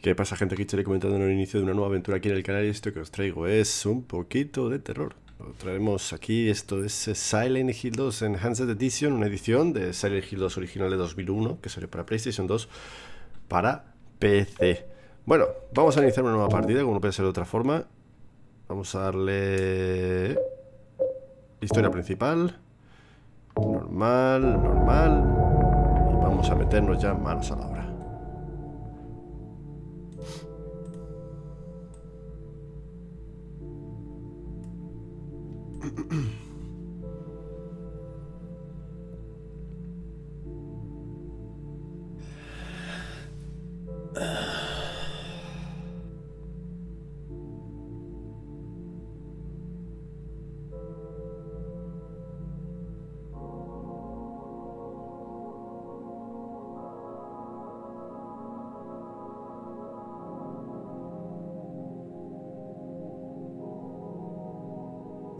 ¿Qué pasa, gente? Aquí estoy comentando en el inicio de una nueva aventura aquí en el canal y esto que os traigo es un poquito de terror. Lo traemos aquí, esto es Silent Hill 2 Enhanced Edition, una edición de Silent Hill 2 original de 2001 que salió para PlayStation 2 para PC. Bueno, vamos a iniciar una nueva partida, como no puede ser de otra forma. Vamos a darle... Historia principal. Normal, normal. Y vamos a meternos ya manos a la mm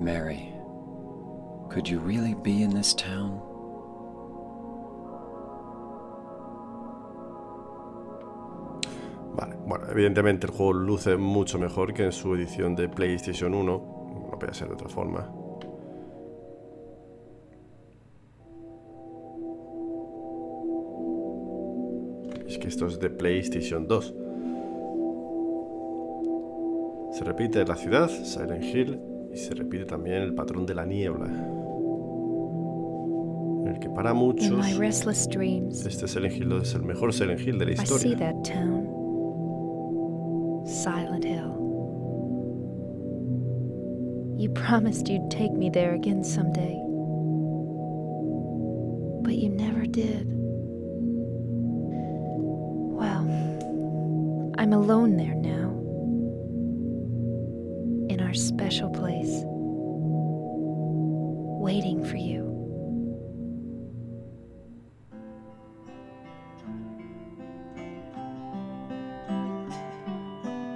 Mary, could you really be in this town? Vale, bueno, evidentemente el juego luce mucho mejor que en su edición de PlayStation 1. No puede ser de otra forma. Es que esto es de PlayStation 2. Se repite la ciudad, Silent Hill, y se repite también el patrón de la niebla. En el que para muchos, este Silent Hill es el mejor Silent Hill de la historia. Silent Hill. You promised you'd take me there again someday. But you never did. Well, I'm alone there now. Our special place. Waiting for you.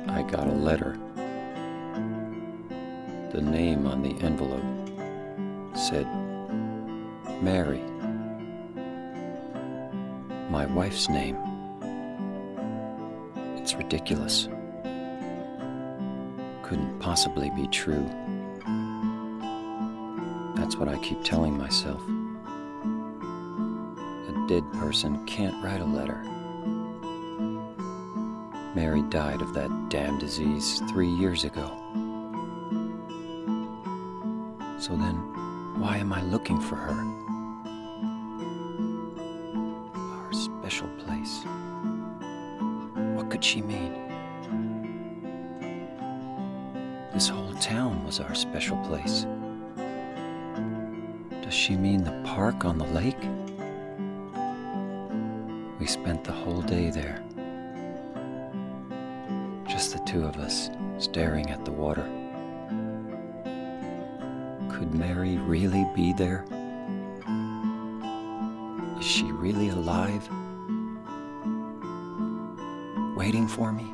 I got a letter. The name on the envelope said Mary. My wife's name. It's ridiculous. Couldn't possibly be true. That's what I keep telling myself. A dead person can't write a letter. Mary died of that damn disease three years ago. So then, why am I looking for her? Our special place. What could she mean? Town was our special place. Does she mean the park on the lake? We spent the whole day there. Just the two of us, staring at the water. Could Mary really be there? Is she really alive? Waiting for me?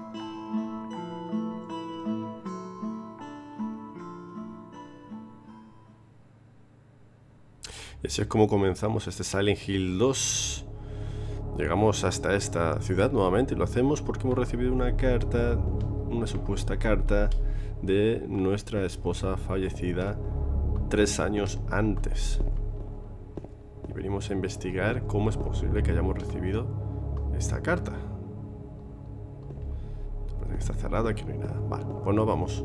Así es como comenzamos este Silent Hill 2. Llegamos hasta esta ciudad nuevamente y lo hacemos porque hemos recibido una carta, una supuesta carta de nuestra esposa fallecida tres años antes. Y venimos a investigar cómo es posible que hayamos recibido esta carta. Parece que está cerrado, aquí no hay nada. Vale, pues no vamos.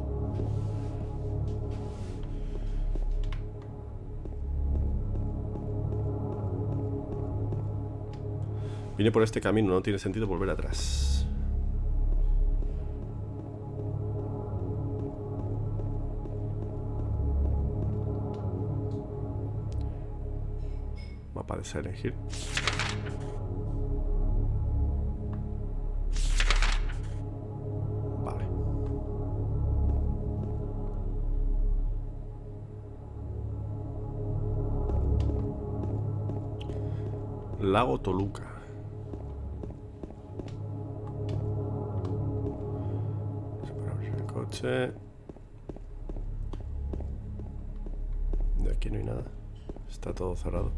Vine por este camino, no tiene sentido volver atrás. Mapa de Silent Hill. Vale. Lago Toluca. De aquí no hay nada. Está todo cerrado.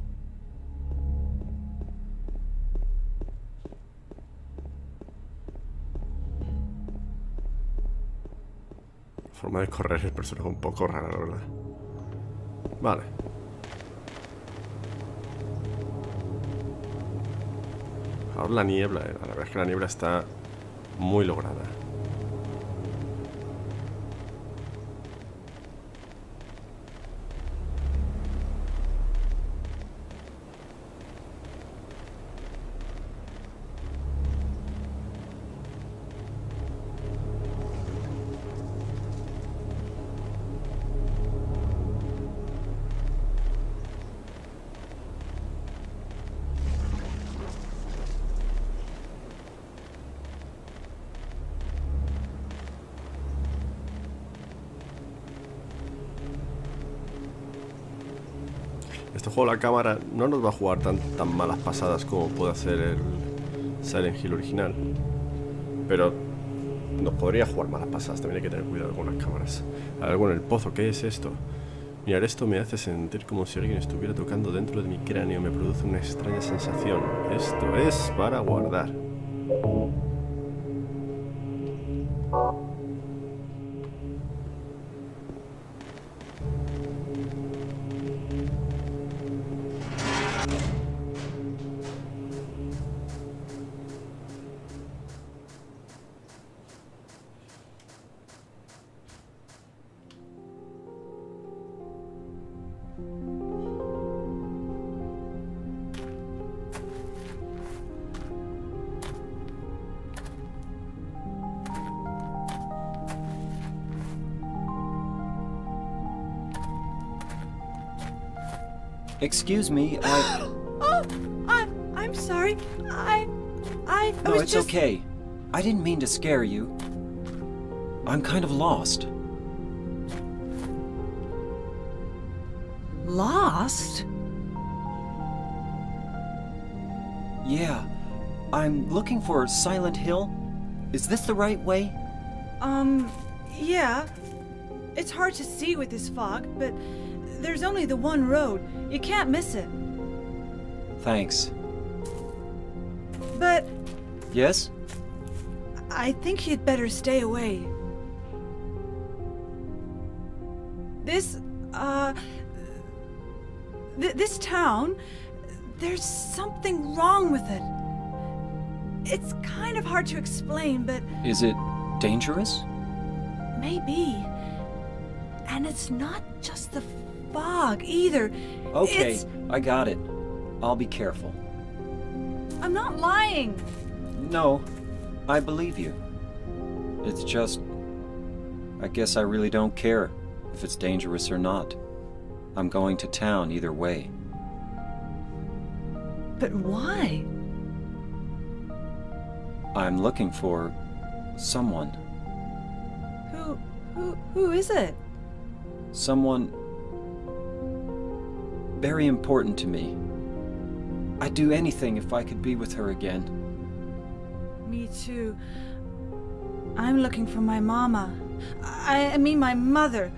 La forma de correr el personaje un poco rara, la verdad. Vale. Ahora la niebla, eh. la verdad es que la niebla está muy lograda. La cámara no nos va a jugar tan, malas pasadas como puede hacer el Silent Hill original. Pero nos podría jugar malas pasadas, también hay que tener cuidado con las cámaras. Algo en el pozo, ¿qué es esto? Mirar esto me hace sentir como si alguien estuviera tocando dentro de mi cráneo, me produce una extraña sensación. Esto es para guardar. Excuse me, I. Oh, I, I'm sorry. I, I, I No, was it's just okay. I didn't mean to scare you. I'm kind of lost. lost. Yeah. I'm looking for Silent Hill. Is this the right way? Um, yeah. It's hard to see with this fog, but there's only the one road. You can't miss it. Thanks. But Yes? I think you'd better stay away. This, uh. Th- this town, there's something wrong with it. It's kind of hard to explain, but Is it dangerous? maybe. And it's not just the fog either. Okay, It's. I got it. I'll be careful. I'm not lying. No, I believe you. It's just. I guess I really don't care if it's dangerous or not. I'm going to town either way. But why? I'm looking for someone. Who. Who. Who is it? Someone very important to me. I'd do anything if I could be with her again. Me too. I'm looking for my mama. I, I mean, my mother.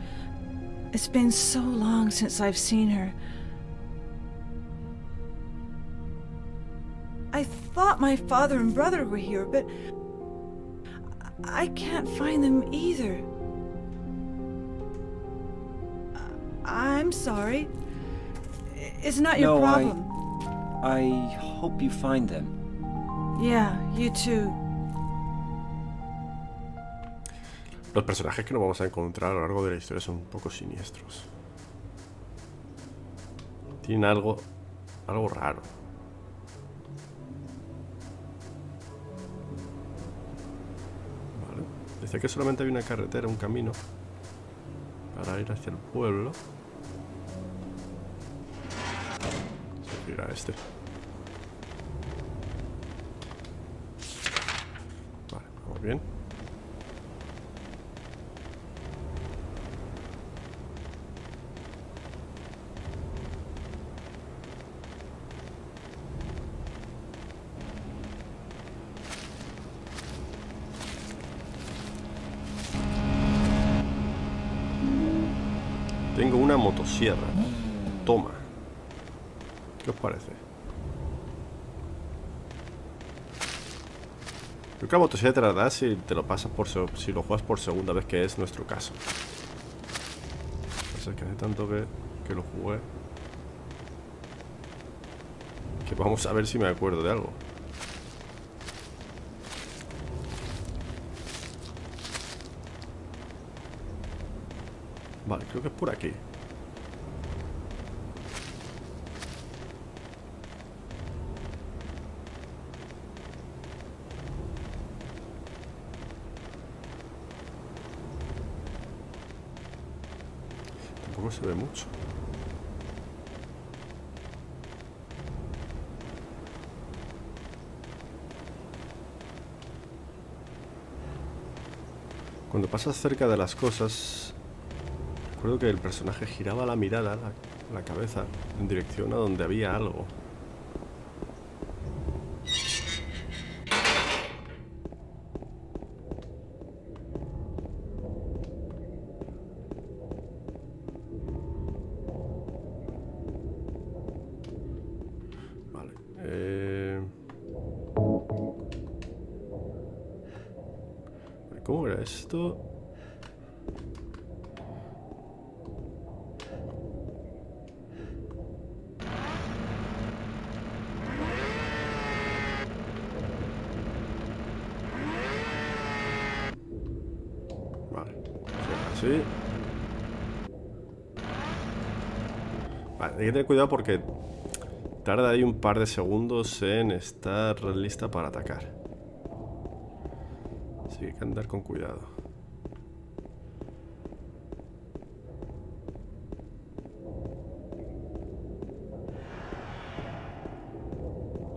It's been so long since I've seen her. I thought my father and brother were here, but I can't find them either. I'm sorry. It's not your No, I- problem. I hope you find them. Yeah, you too. Los personajes que nos vamos a encontrar a lo largo de la historia son un poco siniestros. Tienen algo, algo raro. Vale. Dice que solamente hay una carretera, un camino para ir hacia el pueblo. Se gira este. Vale, vamos bien. Tengo una motosierra. Toma. ¿Qué os parece? Creo que la motosierra te la da si te lo pasas por si lo juegas por segunda vez, que es nuestro caso. O que hace tanto que, que lo jugué. Que vamos a ver si me acuerdo de algo. Vale, creo que es por aquí. Tampoco se ve mucho. Cuando pasas cerca de las cosas, recuerdo que el personaje giraba la mirada, la, la cabeza, en dirección a donde había algo. Vale. eh, ¿Cómo era esto? Vale. Vale, hay que tener cuidado porque tarda ahí un par de segundos en estar lista para atacar. Así que hay que andar con cuidado.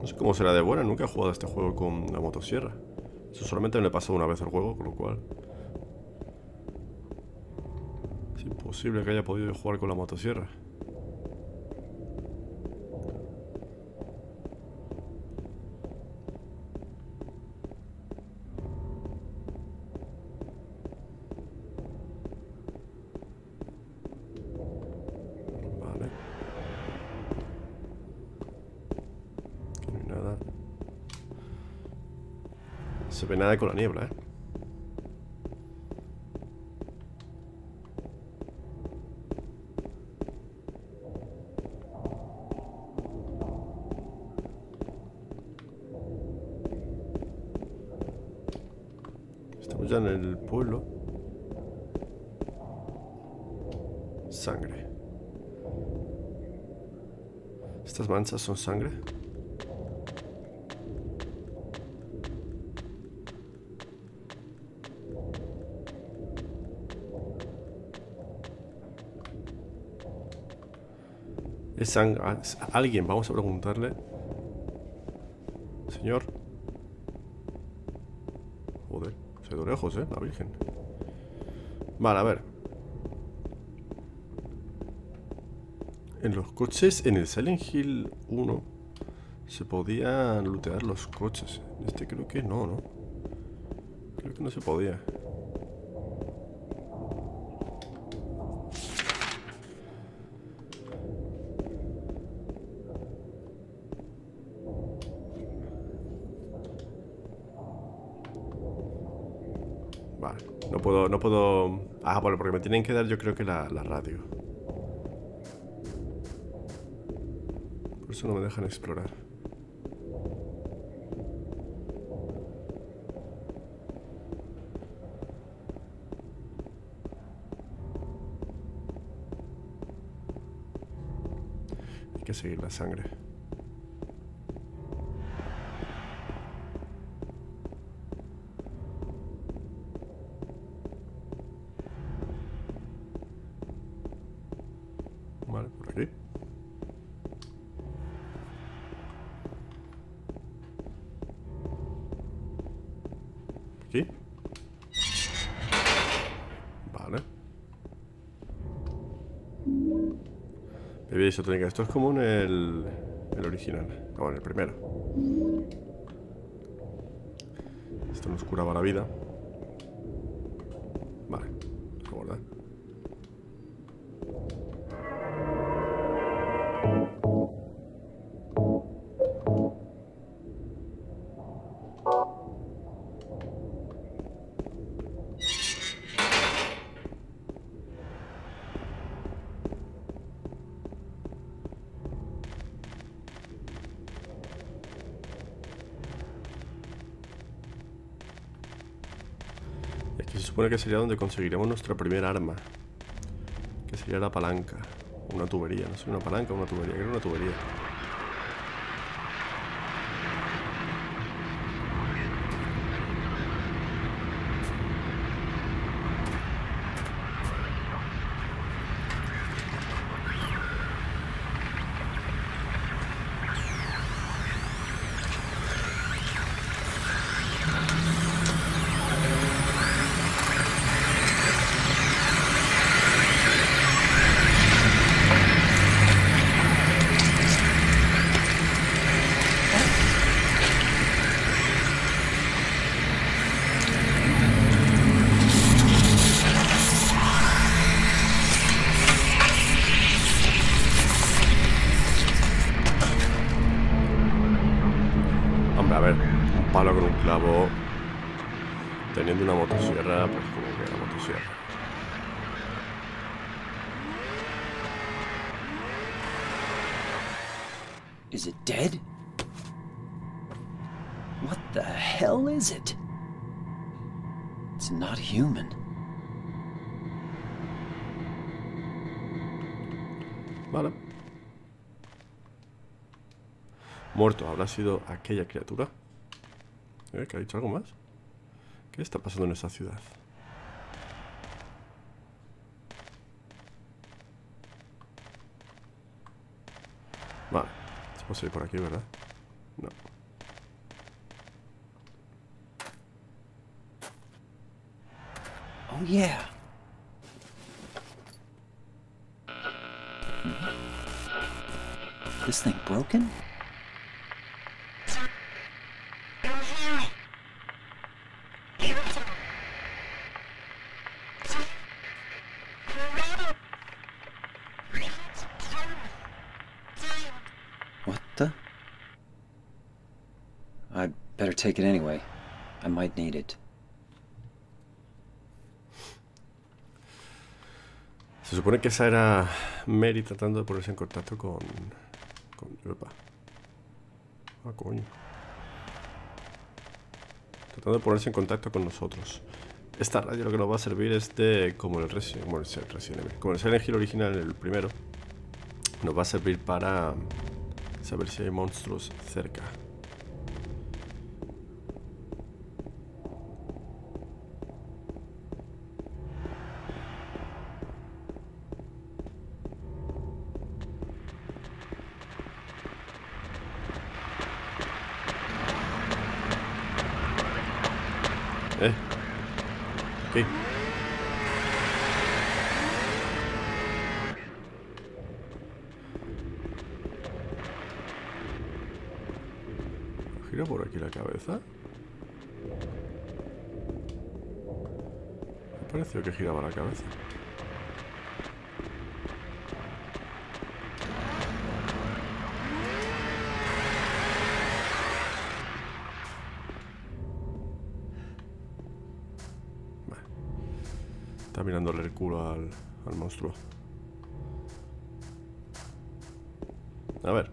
No sé cómo será de buena, nunca he jugado este juego con la motosierra. Eso solamente me le pasó una vez al juego, con lo cual... Es imposible que haya podido jugar con la motosierra. Vale. Nada. Se ve nada con la niebla, ¿eh? Estamos en el pueblo. Sangre. ¿Estas manchas son sangre? Es. Alguien, vamos a preguntarle. Señor. Joder, se de lejos, eh, la Virgen. Vale, a ver. En los coches, en el Silent Hill 1, se podían lootear los coches. Este creo que no, ¿no? Creo que no se podía. Vale, no puedo. Ah, bueno, porque me tienen que dar yo creo que la, la radio. Por eso no me dejan explorar. Hay que seguir la sangre. Bebida isotónica. Esto es como en el, el original. No, en el primero. Esto nos curaba la vida. Vale. Guardar. Supone que sería donde conseguiremos nuestra primera arma. Que sería la palanca. Una tubería, no sé, una palanca una tubería, creo una tubería. Human. Vale. Muerto, habrá sido aquella criatura. ¿Eh? ¿Que ha dicho algo más? ¿Qué está pasando en esta ciudad? Vale, se puede por aquí, ¿verdad? No. Yeah. This thing broken? What the? I'd better take it anyway. I might need it. Se supone que esa era Mary tratando de ponerse en contacto con. con. Epa. Ah, coño. Tratando de ponerse en contacto con nosotros. Esta radio lo que nos va a servir es de. como el Resident, como el Evil, como el Silent Hill original, el primero. Nos va a servir para saber si hay monstruos cerca. Eh. ¿Qué? Gira por aquí la cabeza. Me pareció que giraba la cabeza. Vale. Está mirándole el culo al, al monstruo. A ver.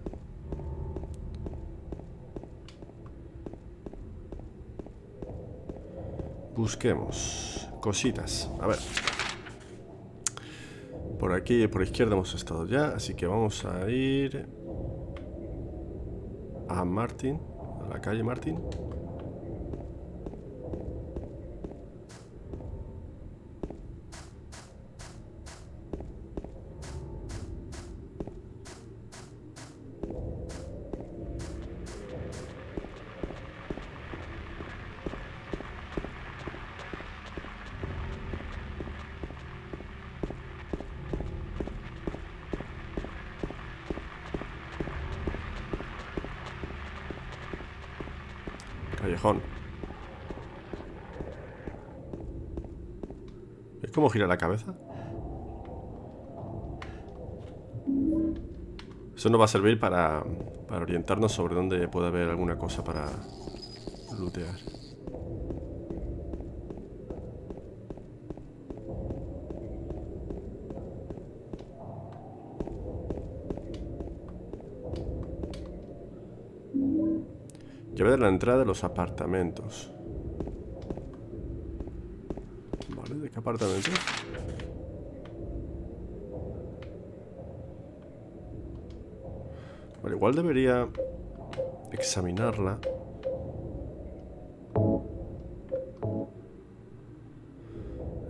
Busquemos cositas. A ver. Por aquí, por izquierda hemos estado ya, así que vamos a ir a Martin, a la calle Martin. ¿Ves cómo gira la cabeza? Eso nos va a servir para, para orientarnos sobre dónde puede haber alguna cosa para lootear. Llave de la entrada de los apartamentos. ¿De qué apartamento? Vale, igual debería examinarla.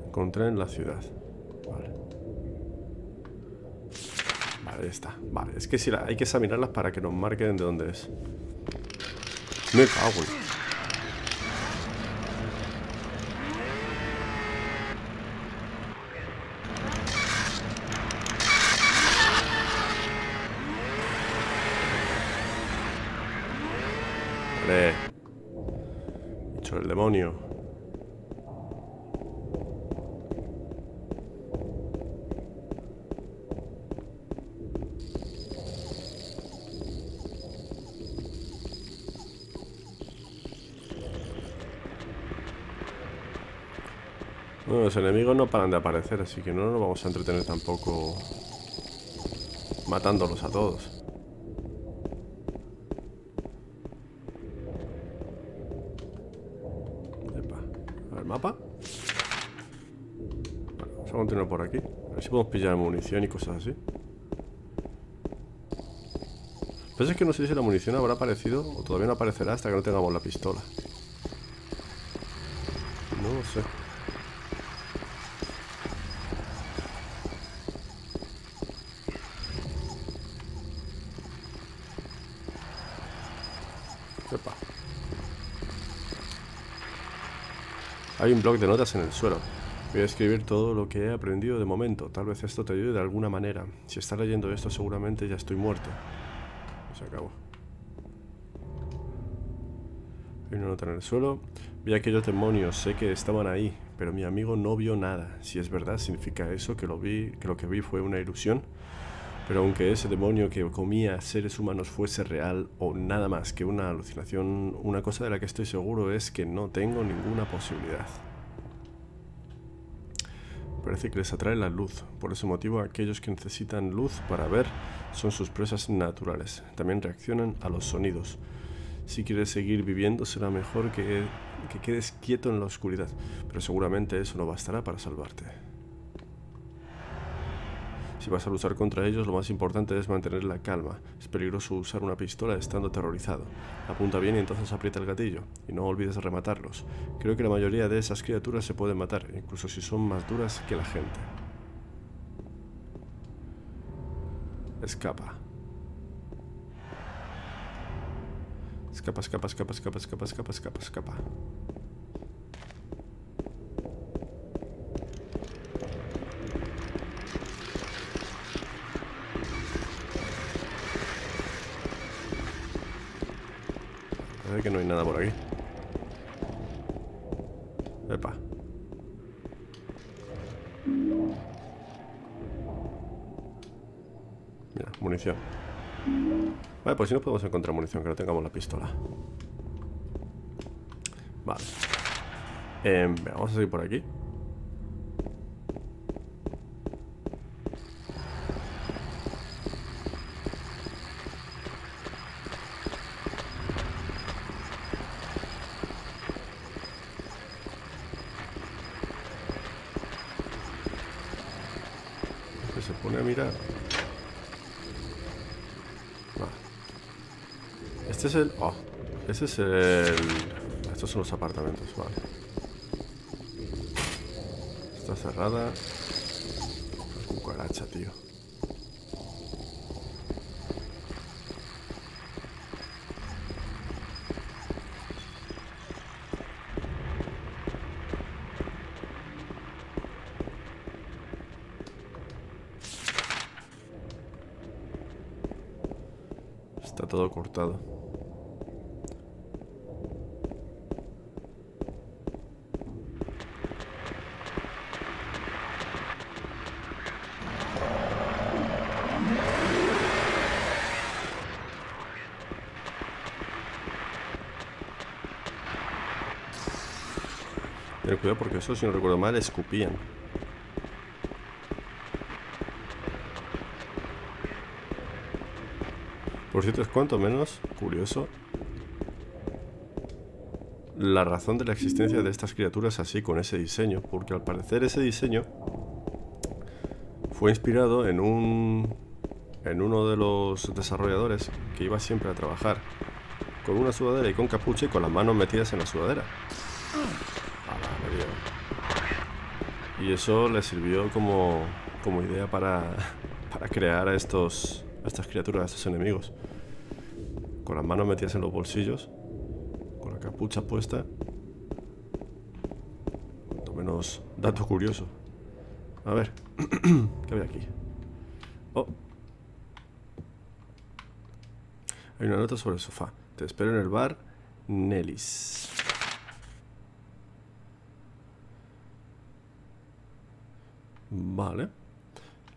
Encontré en la ciudad. Vale. Vale, está. Vale, es que si hay que examinarlas para que nos marquen de dónde es. Me cago Vale. Bicho del demonio. Bueno, los enemigos no paran de aparecer, así que no nos vamos a entretener tampoco matándolos a todos. Epa. A ver, mapa. Vale, vamos a continuar por aquí. A ver podemos pillar munición y cosas así. Pero es que no sé si la munición habrá aparecido o todavía no aparecerá hasta que no tengamos la pistola. No lo sé. Epa. Hay un bloc de notas en el suelo. Voy a escribir todo lo que he aprendido de momento. Tal vez esto te ayude de alguna manera. Si estás leyendo esto, seguramente ya estoy muerto. Se acabó. Hay una nota en el suelo. Vi aquellos demonios, sé que estaban ahí, pero mi amigo no vio nada. Si es verdad, significa eso que lo vi, que lo que vi fue una ilusión. Pero aunque ese demonio que comía seres humanos fuese real o nada más que una alucinación, una cosa de la que estoy seguro es que no tengo ninguna posibilidad. Parece que les atrae la luz. Por ese motivo, aquellos que necesitan luz para ver son sus presas naturales. También reaccionan a los sonidos. Si quieres seguir viviendo, será mejor que, que quedes quieto en la oscuridad. Pero seguramente eso no bastará para salvarte. Si vas a luchar contra ellos, lo más importante es mantener la calma. Es peligroso usar una pistola estando aterrorizado. Apunta bien y entonces aprieta el gatillo. Y no olvides rematarlos. Creo que la mayoría de esas criaturas se pueden matar, incluso si son más duras que la gente. Escapa. Escapa, escapa, escapa, escapa, escapa, escapa, escapa, escapa. Que no hay nada por aquí. Epa. Mira, munición. Vale, pues si no podemos encontrar munición, que no tengamos la pistola. Vale. Em, vamos a seguir por aquí. Pone a mirar. Vale. Este es el... Oh, este es el... Estos son los apartamentos, vale. Está cerrada. Cucaracha, tío. Está Ten cuidado porque eso, si no recuerdo mal, escupían. Por cierto, es cuanto menos curioso la razón de la existencia de estas criaturas así, con ese diseño, porque al parecer ese diseño fue inspirado en un en uno de los desarrolladores que iba siempre a trabajar con una sudadera y con capucha y con las manos metidas en la sudadera. Dio. Y eso le sirvió como, como idea para, para crear a, estos, a estas criaturas, a estos enemigos. Con las manos metidas en los bolsillos, con la capucha puesta. Cuanto menos dato curioso. A ver, ¿qué hay aquí? Oh. Hay una nota sobre el sofá. Te espero en el bar Nellis. Vale.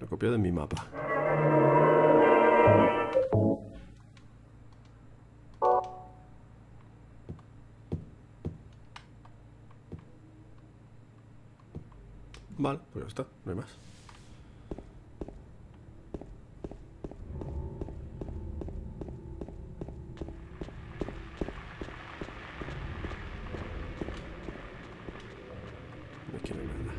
Lo copio de mi mapa. Ya está, no hay más. No quiero nada.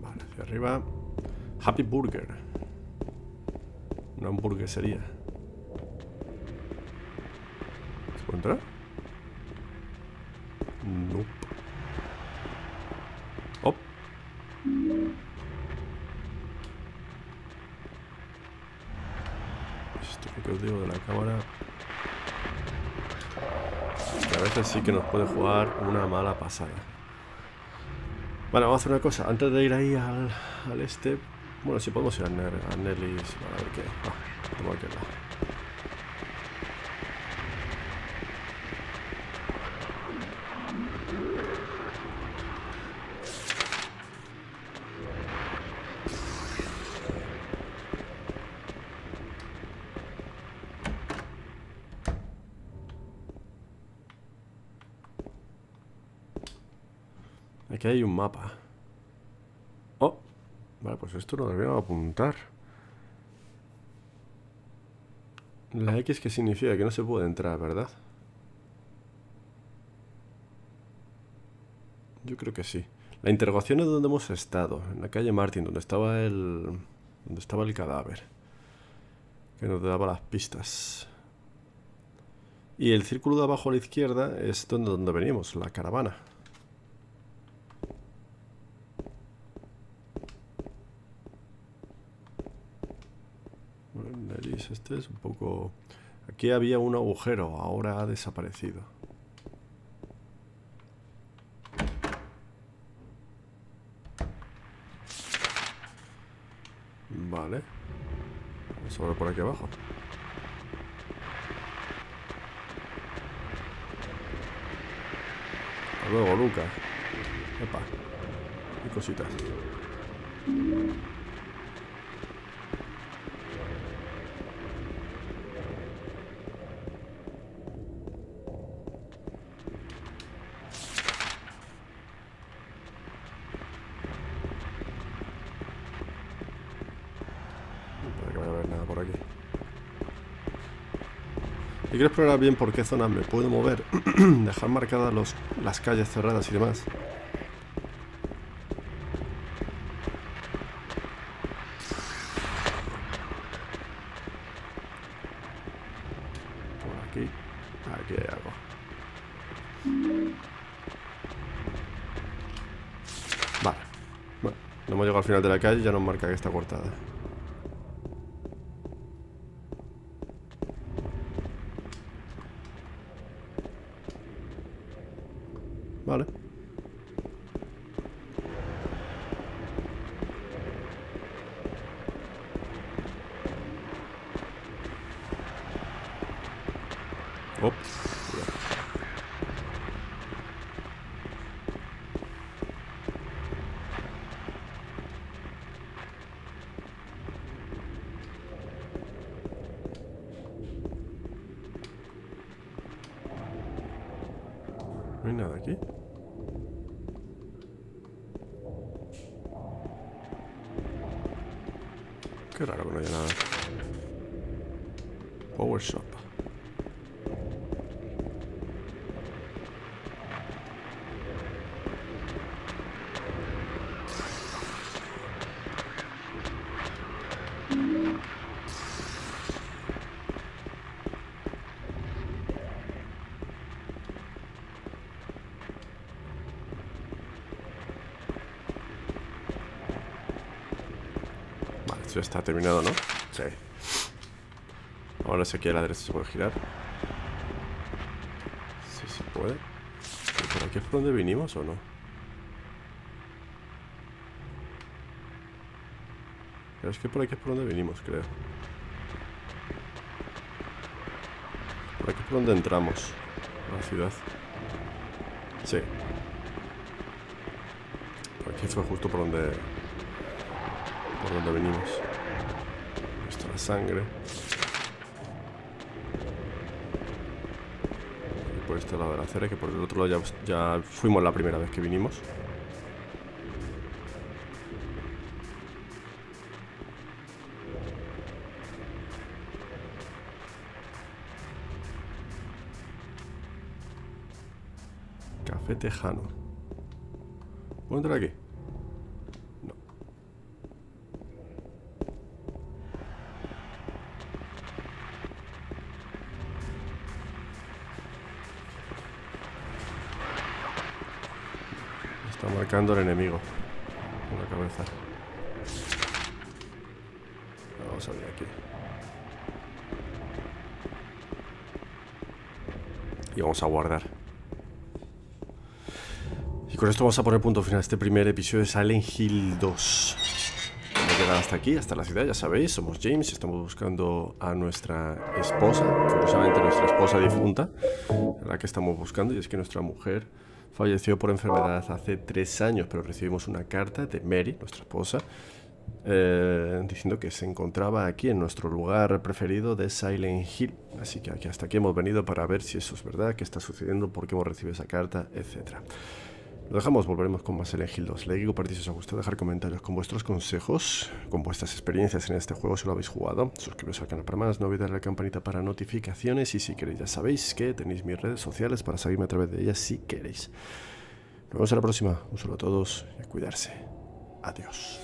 Vale, hacia arriba. Burger. Una hamburguesería. ¿Se puede entrar? Nope. Oh. Esto que os digo de la cámara. A veces sí que nos puede jugar una mala pasada. Vale, vamos a hacer una cosa. Antes de ir ahí al, al este. Bueno, si podemos ir a, Ner, a Nelly's. Vale, a ver qué. Ah, aquel lado. Aquí hay un mapa. Pues esto lo deberíamos apuntar. La X que significa que no se puede entrar, ¿verdad? Yo creo que sí. La interrogación es donde hemos estado, en la calle Martin, donde estaba el. donde estaba el cadáver. Que nos daba las pistas. Y el círculo de abajo a la izquierda es donde, donde venimos, la caravana. Bueno, el nariz es un poco... Aquí había un agujero, ahora ha desaparecido. Vale. Vamos a ver por aquí abajo. Hasta luego, Luca. Epa. Y cositas. No parece que vaya a haber nada por aquí. Y quiero explorar bien por qué zona me puedo mover, dejar marcadas las calles cerradas y demás. Por aquí. Aquí hay algo. Vale. Bueno, no hemos llegado al final de la calle, ya nos marca que está cortada. Vale. Oh, cuidado. No hay nada aquí. Qué raro que no haya nada. Power Shop. Vale, esto ya está terminado, ¿no? Sí. Ahora sé aquí a la derecha se puede girar. Sí, se puede. ¿Y ¿Por aquí es por donde vinimos o no? Pero es que por aquí es por donde vinimos, creo. Por aquí es por donde entramos. A la ciudad. Sí. Por aquí fue justo por donde... Por donde venimos. Sangre. Y por este lado de la acera, que por el otro lado ya, ya fuimos la primera vez que vinimos. Café Tejano. ¿Puedo entrar aquí? El enemigo. Con la cabeza. Vamos a ver aquí. Y vamos a guardar. Y con esto vamos a poner punto final a este primer episodio de Silent Hill 2. Hemos llegado hasta aquí, hasta la ciudad, ya sabéis, somos James, estamos buscando a nuestra esposa, curiosamente nuestra esposa difunta, la que estamos buscando, y es que nuestra mujer falleció por enfermedad hace tres años, pero recibimos una carta de Mary, nuestra esposa, eh, diciendo que se encontraba aquí en nuestro lugar preferido de Silent Hill. Así que aquí, hasta aquí hemos venido para ver si eso es verdad, qué está sucediendo, por qué hemos recibido esa carta, etcétera. Lo dejamos, volveremos con más Silent Hill 2. Le digo para si os ha gustado dejar comentarios con vuestros consejos, con vuestras experiencias en este juego si lo habéis jugado. Suscribiros al canal para más, no olvidéis la campanita para notificaciones y si queréis ya sabéis que tenéis mis redes sociales para seguirme a través de ellas si queréis. Nos vemos en la próxima. Un saludo a todos y a cuidarse. Adiós.